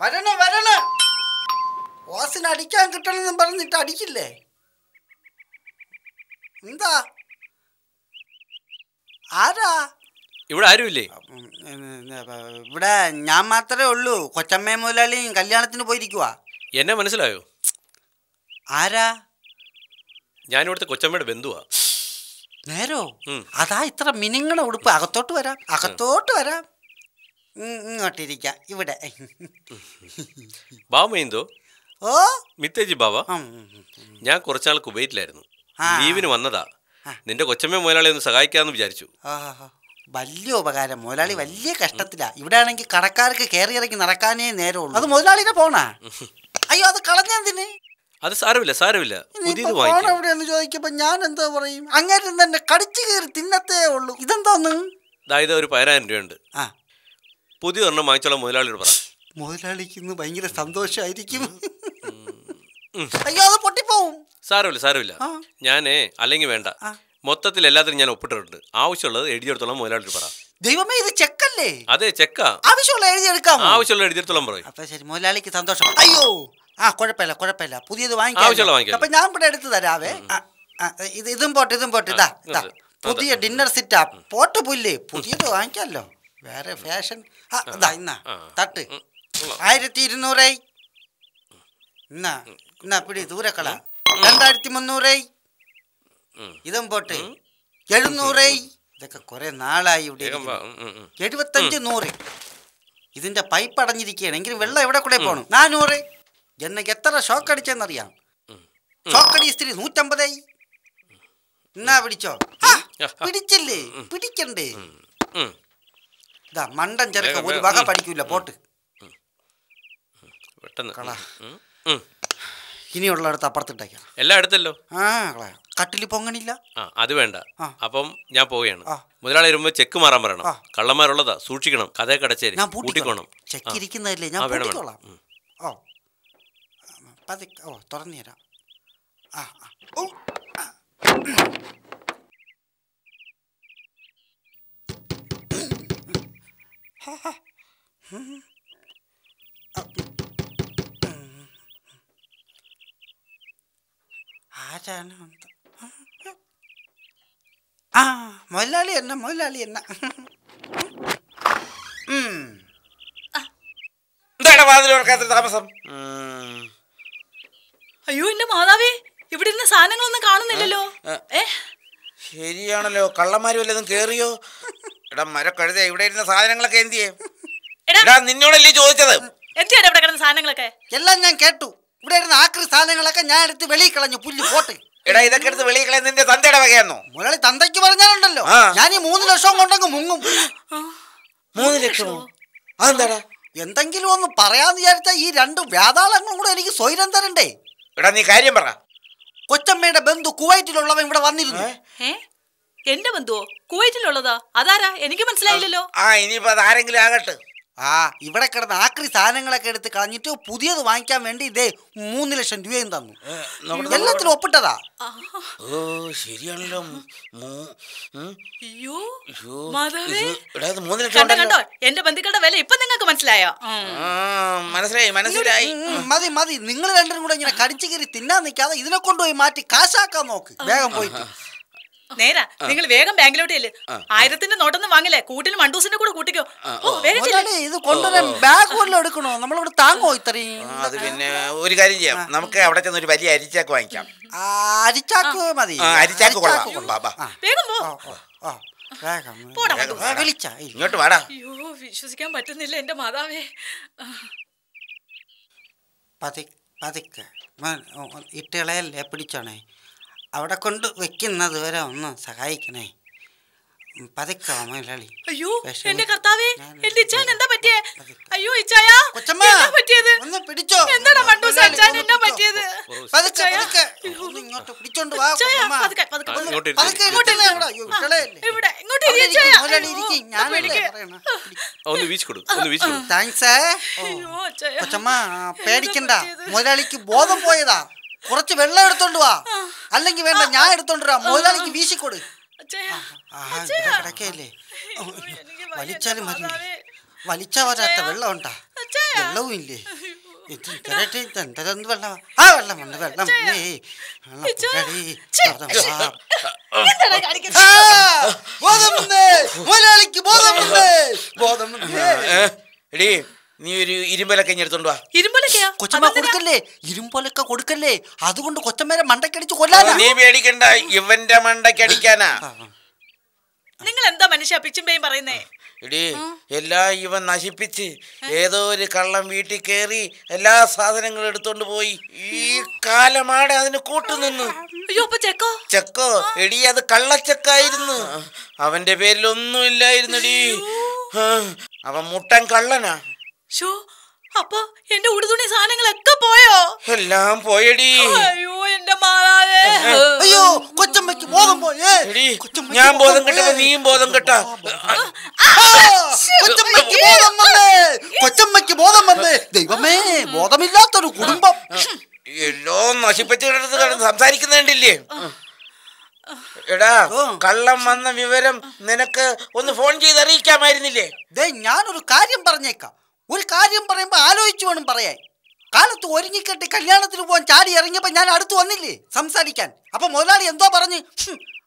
വരണ വരണ? ഓസിന് അടിക്കാൻ കിട്ടണമെന്നും പറഞ്ഞിട്ട് അടിക്കില്ലേ? എന്താ? ആരാ? ഇവിടെ ആരുമില്ലേ? ഇവിടെ ഞാൻ മാത്രമേ ഉള്ളൂ. കൊച്ചമ്മേ മുതലാളിയും കല്യാണത്തിന് പോയിരിക്കുവാ. എന്നെ മനസ്സിലായോ? ആരാ? ഞാൻ ഇവിടുത്തെ കൊച്ചമ്മയുടെ ബന്ധുവാ. നേരോ? അതാ ഇത്ര മിനിങ്ങണ ഉടുപ്പ്. അകത്തോട്ട് വരാം. അകത്തോട്ട് വരാം. ഇങ്ങോട്ടിരിക്കാം ഇവിടെ. ബാവ എന്തോ? ഓ? മിത്തേജി ഉം. ഞാൻ കുറച്ചാൾ കുവൈറ്റിലായിരുന്നു. ആ. ലീവിന് വന്നതാ. നിന്റെ കൊച്ചമ്മ മുതലാളി ഒന്ന് സഹായിക്കാന്ന് വിചാരിച്ചു. വലിയ ഉപകാരം. മുതലാളി വലിയ കഷ്ടത്തിലാ. ഇവിടെ ആണെങ്കിൽ കടക്കാർക്ക് കയറി ഇറങ്ങി നടക്കാനേ നേരമുള്ളൂ. അത് മുതലാളിനെ പോണാ അയ്യോ അത് കളഞ്ഞെന്തിന് അത് സാരമില്ല സാരമില്ല. ഫോൺ എവിടെയെന്ന് ചോദിക്കുമ്പോ ഞാൻ എന്താ പറയും? അങ്ങനെ തന്നെ കടിച്ചു കയറി തിന്നത്തേ ഉള്ളൂ. ഇതെന്തോന്ന്? ഇതായത് ഒരു പതിനായിരം രൂപയുണ്ട്. ആ. പുതിയ ഒരെണ്ണം വാങ്ങിച്ചോളാം മുതലാളിയോട് പറ. മുതലാളിക്ക് ഇന്ന് ഭയങ്കര സന്തോഷമായിരിക്കും അയ്യോ അത് പൊട്ടിപ്പോവും. സാരമില്ല സാരമില്ല. ഞാനേ അല്ലെങ്കിൽ വേണ്ട. മൊത്തത്തിൽ എല്ലാത്തിനും ഞാൻ ഒപ്പിട്ടിട്ടുണ്ട്. ആവശ്യമുള്ളത് എഴുതിയെടുത്തോളം മുതലാളിയോട് പറ. ദൈവമേ ഇത് ചെക്കല്ലേ? അതെ ചെക്ക. ആവശ്യമുള്ള എഴുതിയെടുക്കാം. ആവശ്യമുള്ള എഴുതിയെടുത്തോളം പറയും. അപ്പൊ ശരി മുതലാളിക്ക് സന്തോഷം. അയ്യോ! ആ കുഴപ്പമില്ല കുഴപ്പമില്ല. പുതിയത് വാങ്ങിക്കാം. അപ്പൊ ഞാൻ ഇവിടെ എടുത്ത് തരാവേ ഇത് ഇതും പോട്ടെ ഇതും പോട്ടെ. ഇതാ ഇതാ. പുതിയ ഡിന്നർ സിറ്റാ. പോട്ട് പുല്ലേ. പുതിയത് വാങ്ങിക്കാമല്ലോ. വേറെ ഫാഷൻ ഇന്നാ. തട്ട്. ആയിരത്തി ഇരുന്നൂറായി എന്നാ എന്നാ പിടി ദൂരക്കള രണ്ടായിരത്തി മുന്നൂറായി ഇതും പോട്ട്. എഴുന്നൂറായി ഇതൊക്കെ കുറെ നാളായി ഇവിടെ. എഴുപത്തഞ്ച് നൂറ്. ഇതിന്റെ പൈപ്പ് അടഞ്ഞിരിക്കുകയാണ്. എങ്കിലും വെള്ളം എവിടെ കൂടെ പോകണം നാനൂറ്. എന്നെ എത്ര ഷോക്ക് അടിച്ചെന്നറിയാം. ഷോക്ക് അടി സ്ത്രീ നൂറ്റമ്പതായി എന്നാ പിടിച്ചോ? പിടിച്ചില്ലേ? പിടിക്കണ്ടേ. ഇതാ മണ്ടൻ ചെറുക്ക ഒരു. വക. പഠിക്കൂല പോട്ട്. ഇനിയുള്ളടത്ത് അപ്പുറത്തിട്ടേക്കാം. എല്ലാം എടുത്തല്ലോ? ആ കളയാം കട്ടിൽ പൊങ്ങണില്ല. ആ അത് വേണ്ട. അപ്പം ഞാൻ പോവുകയാണ്. മുതലാളി വരുമ്പോ ചെക്ക് മാറാൻ പറയണം. കള്ളന്മാരുള്ളതാ സൂക്ഷിക്കണം. കഥയെ കടച്ചേരി. പൂട്ടിക്കോണം. ചെക്ക് ചെക്കിരിക്കുന്നതല്ലേ ഞാൻ. പൂട്ടിക്കോളാം. ഓ. പതുക്കെ ഓ തുറന്നു തരാം ആ. ആ. ഓ ആരാണ്? ആ മുതലാളി എന്ന മുതലാളി എന്ന. എന്താണ് വാതിൽ താമസം. അയ്യോ എന്റെ മാതാവേ ഇവിടെ ഇരുന്ന സാധനങ്ങളൊന്നും കാണുന്നില്ലല്ലോ. ഏ? ശരിയാണല്ലോ. കള്ളന്മാര് വല്ലതും കേറിയോ? എടാ മരക്കഴുത ഇവിടെ ഇരുന്ന സാധനങ്ങളൊക്കെ എന്ത് ചെയ്യും? എടാ. നിന്നോടല്ലേ ചോദിച്ചത്? എന്തിനാണ് ഇവിടെ കിടന്ന സാധനങ്ങളൊക്കെ? എല്ലാം ഞാൻ കേട്ടു. ഇവിടെ ഇരുന്ന ആക്രി സാധനങ്ങളൊക്കെ ഞാൻ എടുത്ത് വെളിയിൽ കളഞ്ഞു പുല്ല് പോട്ട്. എടാ ഇതൊക്കെ എടുത്ത് വെളിയിൽ കളയാൻ നിന്റെ തന്തയുടെ വകയാണോ മുരളി തന്തയ്ക്ക് പറഞ്ഞാലുണ്ടല്ലോ. ഞാൻ ഈ മൂന്ന് ലക്ഷം കൊണ്ടങ്ങ് മുങ്ങും. മൂന്ന് ലക്ഷമോ? അതെന്താടാ? എന്തെങ്കിലും ഒന്ന് പറയാന്ന് വിചാരിച്ചാ ഈ രണ്ട് വ്യാതാളങ്ങളും കൂടെ എനിക്ക് സ്വൈരം തരണ്ടേ? എടാ നീ കാര്യം പറ. കൊച്ചമ്മയുടെ ബന്ധു കുവൈറ്റിലുള്ളവൻ ഇവിടെ വന്നിരുന്നു. എന്റെ ബന്ധുവോ? കുവൈറ്റിലുള്ളതാ. അതാരാ? എനിക്ക് മനസ്സിലായില്ലല്ലോ. ആ ഇനിയിപ്പോ അതാരെങ്കിലും ആകട്ടെ. ആ ഇവിടെ കിടന്ന ആക്രി സാധനങ്ങളൊക്കെ എടുത്ത് കളഞ്ഞിട്ട് പുതിയത് വാങ്ങിക്കാൻ വേണ്ടി ഇതേ മൂന്ന് ലക്ഷം രൂപയും തന്നു. എല്ലാത്തിലും ഒപ്പിട്ടതാ. ഓ ശരിയാണല്ലോ. മൂ- അയ്യോ അയ്യോ, മാതാവേ. ഇത് എടാ ലക്ഷം കണ്ടോ കണ്ടോ? എന്റെ ബന്ധുക്കളുടെ വില ഇപ്പൊ നിങ്ങൾക്ക് മനസ്സിലായോ? മനസ്സിലായി മനസ്സിലായി. മതി മതി. നിങ്ങൾ രണ്ടും കൂടെ ഇങ്ങനെ കടിച്ചു കയറി തിന്നാൻ നിൽക്കാതെ ഇതിനെ കൊണ്ടുപോയി മാറ്റി കാശാക്കാൻ നോക്ക്. വേഗം പോയിട്ട്. നേരാ നിങ്ങൾ വേഗം ബാങ്കിലോട്ട് ചെല്ല്. ആയിരത്തിന്റെ നോട്ടൊന്നും വാങ്ങില്ലേ കൂട്ടിന് മണ്ടൂസിന്റെ കൂടെ കൂട്ടിക്കോ. ഓ വേഗം ഇത് കൊണ്ടുവരാൻ ബാഗ് വല്ലതും എടുക്കണോ? നമ്മളിവിടെ താങ്ങോ ഇത്രയും? അത് പിന്നെ ഒരു കാര്യം ചെയ്യാം. നമുക്ക് അവിടെ ചെന്ന് ഒരു വലിയ അരിച്ചാക്ക് വാങ്ങിക്കാം. അരിച്ചാക്ക് മതി. അരിച്ചാക്ക് കൊള്ളാം. വേഗം പോ. ഇങ്ങോട്ട് വാടാ. അയ്യോ വിശ്വസിക്കാൻ പറ്റുന്നില്ല എന്റെ മാതാവേ. പതുക്കെ. ഇട്ടിളയല്ലേ പിടിച്ചോണേ? അവിടെ കൊണ്ട് വെക്കുന്നത് വരെ ഒന്ന് സഹായിക്കണേ. ഉം, പതുക്കെ മുതലാളി അയ്യോ എന്റെ കർത്താവേ എന്റെ ഇച്ചാൻ എന്താ പറ്റിയേ? അയ്യോ ഇച്ചായ എന്താ പറ്റിയത്? ഒന്ന് പിടിച്ചോ. എന്താടാ മണ്ടൂസ് അച്ഛൻ ഒന്ന് എന്നാ പിടിച്ചോ. പറ്റിയത്? പതുക്കെ പതുക്കെ. ഒന്ന് ഇങ്ങോട്ട് പിടിച്ചോണ്ട് വാ കൊച്ചമ്മ. പതുക്കെ, പതുക്കെ, ഇങ്ങോട്ട് ഇങ്ങോട്ട്? അയ്യോ? ഇവിടെ ഇങ്ങോട്ട് അവിടെ ഇരി, ഇരിക്ക്, ഇച്ചായ. മുതലാളി അയ്യോ, ഇരിക്ക്. ഒന്ന്. ഒന്ന് വീശി കൊടു ഒന്ന് വീശി കൊടു താങ്ക്സേ. അയ്യോ. കൊച്ചമ്മ പേടിക്കണ്ട. എന്താ മുതലാളിക്ക് ബോധം പോയതാ. കുറച്ച് വെള്ളം എടുത്തോണ്ട് വാ. അല്ലെങ്കിൽ വേണ്ട ഞാൻ എടുത്തോണ്ട് വരാം. മുതലാളിക്ക് വീശിക്കൊട്. കിടക്കയില്ലേ? വലിച്ചാലും മതി. വലിച്ചാ വരാത്ത. വെള്ളം ഉണ്ടാ. വെള്ളവും ഇല്ലേ വെള്ളം ആ വെള്ളം ഉണ്ട് വെള്ളം മുതലാളിക്ക് എടീ നീ ഒരു ഇരുമ്പലൊക്കെ എടുത്തോണ്ട് വാ. ഇരുമ്പലൊക്കെയാ? കൊച്ചമ്മ കൊടുക്കല്ലേ? ഇരുമ്പലക്ക കൊടുക്കല്ലേ? അതുകൊണ്ട് കൊച്ചമ്മേരെ മണ്ടക്കടിച്ച് കൊല്ലാനാ? നീ പേടിക്കണ്ട. ഇവന്റെ മണ്ടക്കടിക്കാനാ നിങ്ങൾ എന്താ മനുഷ്യ പിച്ചുമ്പേയും പറയുന്നേ? എല്ലാ എല്ലാം ഇവൻ നശിപ്പിച്ച് ഏതോ ഒരു കള്ളം വീട്ടിൽ കയറി എല്ലാ സാധനങ്ങളും എടുത്തോണ്ട് പോയി. ഈ കാലമാടെ അതിന് കൂട്ടുനിന്നു അയ്യോ അപ്പൊ ചെക്കോ? ചെക്കോ എടി അത് കള്ളച്ചക്കായിരുന്നു. അവന്റെ പേരിൽ ഒന്നും ഇല്ലായിരുന്നു ആ, അവൻ മുട്ടൻ കള്ളനാ. ഷോ അപ്പൊ എന്റെ ഉടുതുണി സാധനങ്ങളൊക്കെ പോയോ? എല്ലാം പോയടി. അയ്യോ എന്റെ മാതാവേ. അയ്യോ കൊച്ചമ്മയ്ക്ക് ബോധം പോയേ. ഞാൻ ബോധം കെട്ടപ്പോ നീയും ബോധം കെട്ട. കൊച്ചമ്മയ്ക്ക് ബോധം വന്നേ. കൊച്ചമ്മയ്ക്ക് ബോധം വന്നേ. ദൈവമേ ബോധമില്ലാത്തൊരു കുടുംബം. എല്ലാം നശിപ്പിച്ചിടത്ത് കിടന്ന് സംസാരിക്കുന്നുണ്ടില്ലേ എടാ കള്ളം വന്ന വിവരം നിനക്ക് ഒന്ന് ഫോൺ ചെയ്ത് അറിയിക്കാമായിരുന്നില്ലേ? ദേ ഞാനൊരു കാര്യം പറഞ്ഞേക്കാം. ഒരു കാര്യം പറയുമ്പോൾ ആലോചിച്ചു വേണം പറയാൻ. കാലത്ത് ഒരുങ്ങിക്കെട്ടി കല്യാണത്തിന് പോകാൻ ചാടി ഇറങ്ങിയപ്പോൾ ഞാൻ അടുത്ത് വന്നില്ലേ സംസാരിക്കാൻ. അപ്പൊ മുതലാളി എന്തോ പറഞ്ഞ്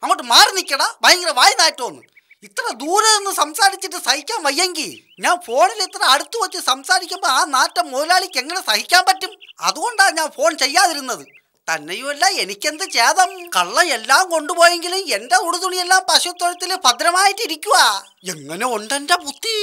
അങ്ങോട്ട് മാറി നിൽക്കടാ ഭയങ്കര വായി നാറ്റോന്ന്. ഇത്ര ദൂരെ നിന്ന് സംസാരിച്ചിട്ട് സഹിക്കാൻ വയ്യെങ്കിൽ ഞാൻ ഫോണിൽ ഇത്ര അടുത്ത് വെച്ച് സംസാരിക്കുമ്പോൾ ആ നാറ്റം മുതലാളിക്ക് എങ്ങനെ സഹിക്കാൻ പറ്റും? അതുകൊണ്ടാണ് ഞാൻ ഫോൺ ചെയ്യാതിരുന്നത്. തന്നെയുമല്ല എനിക്കെന്ത് ചേതം കള്ളം എല്ലാം കൊണ്ടുപോയെങ്കിലും എന്റെ ഉടുതുണിയെല്ലാം പശുത്തൊഴുത്തിൽ ഭദ്രമായിട്ടിരിക്കുക എങ്ങനെ ഉണ്ടെന്റെ ബുദ്ധി?